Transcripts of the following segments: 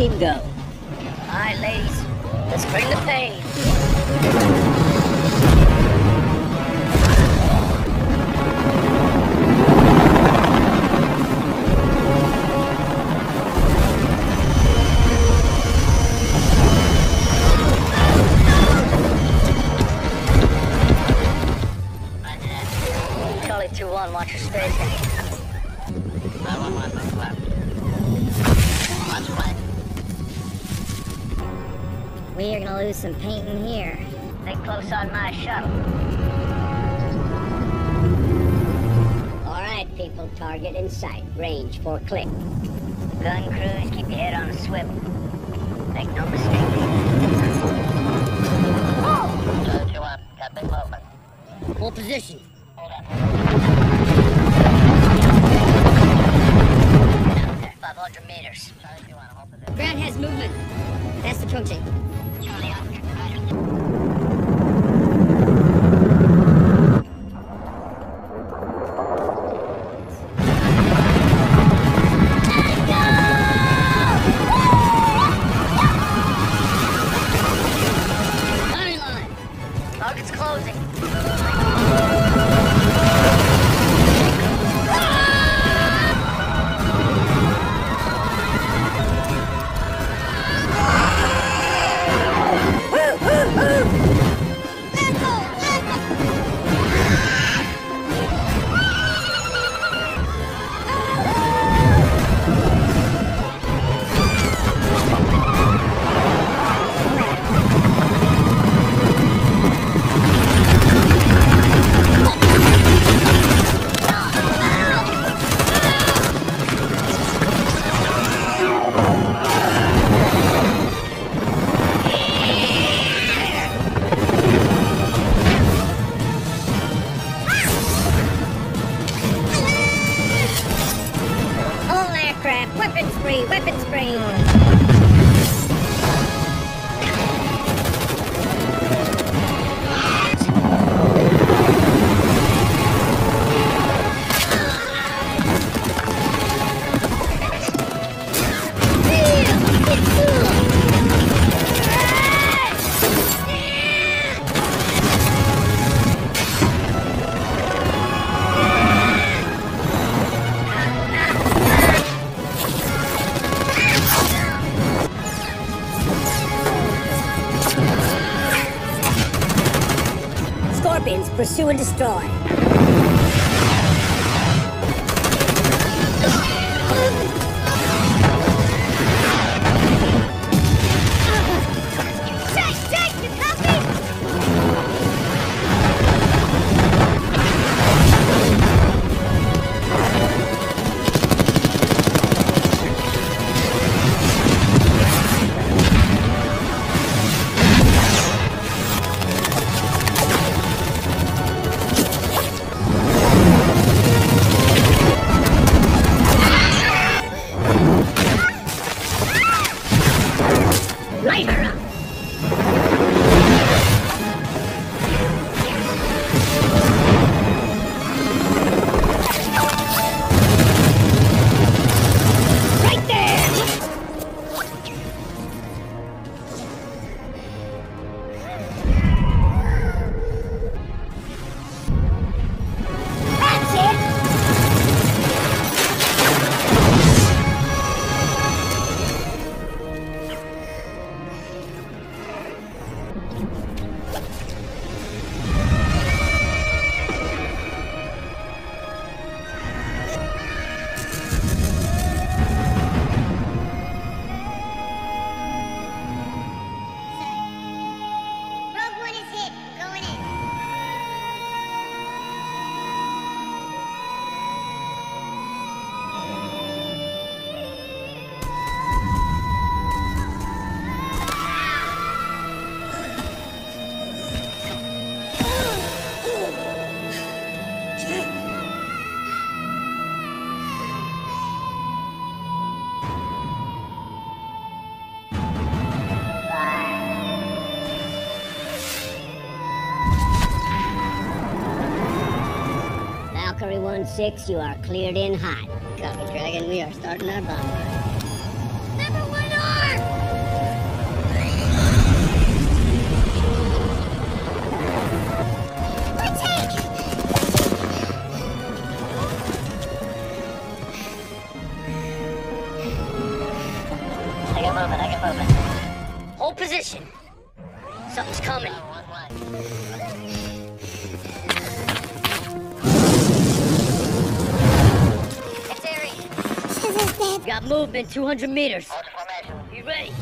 team go. All right, ladies, let's bring the pain. We are gonna lose some paint in here. Stay close on my shuttle. All right, people, target in sight. Range for click. Gun crews, keep your head on a swivel. Make no mistake. Charlie 2-1, got big movement. Full position. Down there, 500 meters. Charlie 2-1, hold position. Grant has movement. That's approaching. Charlie weapons free, weapons and destroy. 1-6, you are cleared in hot. Copy, Dragon. We are starting our bomb. Number one arm! I moving, I moving. Hold position. Something's coming. Got movement 200 meters. Formation. Be ready.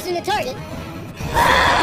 Copy, the target.